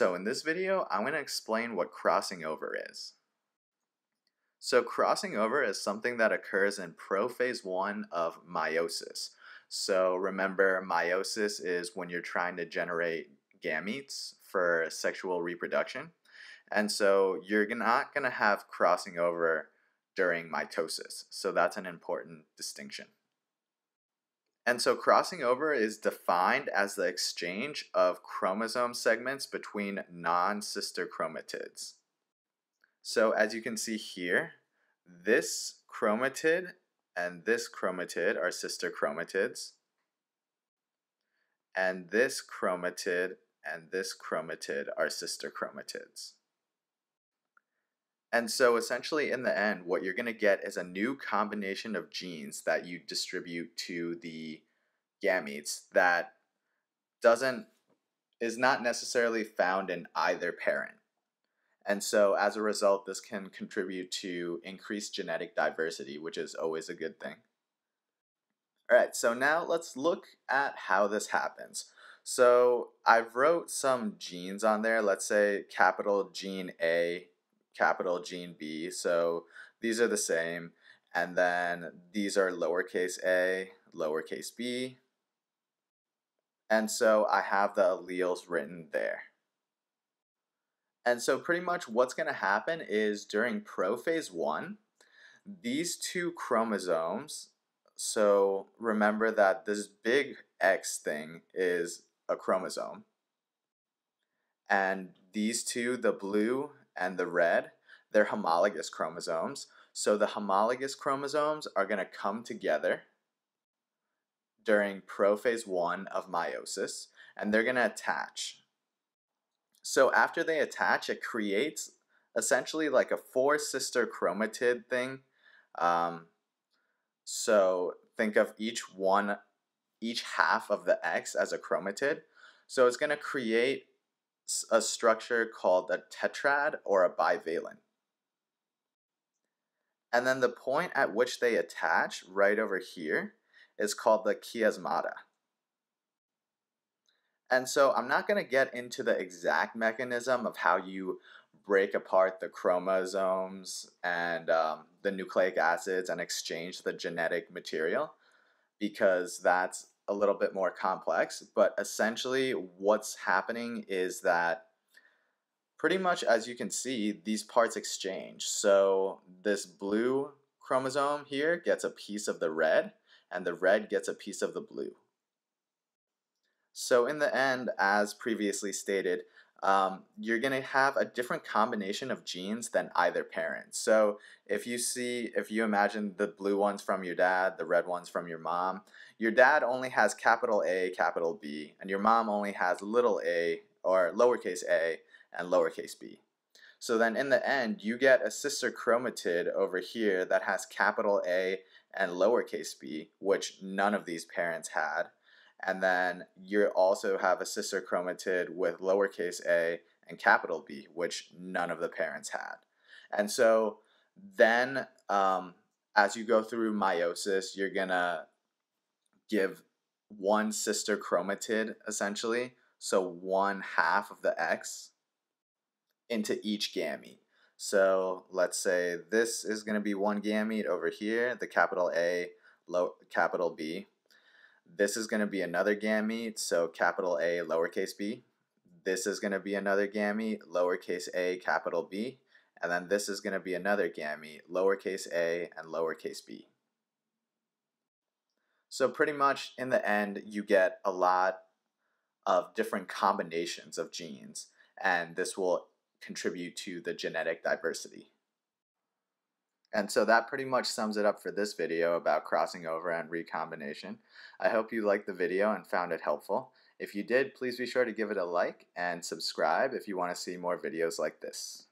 So in this video, I'm going to explain what crossing over is. So crossing over is something that occurs in prophase 1 of meiosis. So remember, meiosis is when you're trying to generate gametes for sexual reproduction. And so you're not going to have crossing over during mitosis. So that's an important distinction. And so crossing over is defined as the exchange of chromosome segments between non-sister chromatids. So as you can see here, this chromatid and this chromatid are sister chromatids. And this chromatid and this chromatid are sister chromatids. And so essentially in the end, what you're going to get is a new combination of genes that you distribute to the gametes that doesn't is not necessarily found in either parent. And so as a result, this can contribute to increased genetic diversity, which is always a good thing. All right, so now let's look at how this happens. So I've wrote some genes on there. Let's say capital gene A capital gene B. So these are the same. And then these are lowercase a, lowercase b. And so I have the alleles written there. And so pretty much what's going to happen is during prophase 1, these two chromosomes, so remember that this big X thing is a chromosome. And these two, the blue and the red, they're homologous chromosomes. So the homologous chromosomes are going to come together during prophase 1 of meiosis and they're going to attach. So after they attach, it creates essentially like a four sister chromatid thing. Um, so think of each one, each half of the X as a chromatid. So it's going to create a structure called a tetrad or a bivalent. And then the point at which they attach right over here is called the chiasmata. And so I'm not going to get into the exact mechanism of how you break apart the chromosomes and um, the nucleic acids and exchange the genetic material because that's a little bit more complex, but essentially what's happening is that pretty much as you can see, these parts exchange. So this blue chromosome here gets a piece of the red, and the red gets a piece of the blue. So in the end, as previously stated, um, you're going to have a different combination of genes than either parent. So if you see, if you imagine the blue ones from your dad, the red ones from your mom, your dad only has capital A, capital B, and your mom only has little a or lowercase a and lowercase b. So then in the end, you get a sister chromatid over here that has capital A and lowercase b, which none of these parents had. And then you also have a sister chromatid with lowercase a and capital B, which none of the parents had. And so then um, as you go through meiosis, you're going to give one sister chromatid essentially, so one half of the X into each gamete. So let's say this is going to be one gamete over here, the capital A, low, capital B. This is going to be another gamete, so capital A, lowercase b. This is going to be another gamete, lowercase a, capital B. And then this is going to be another gamete, lowercase a and lowercase b. So pretty much in the end, you get a lot of different combinations of genes, and this will contribute to the genetic diversity. And so that pretty much sums it up for this video about crossing over and recombination. I hope you liked the video and found it helpful. If you did, please be sure to give it a like and subscribe if you want to see more videos like this.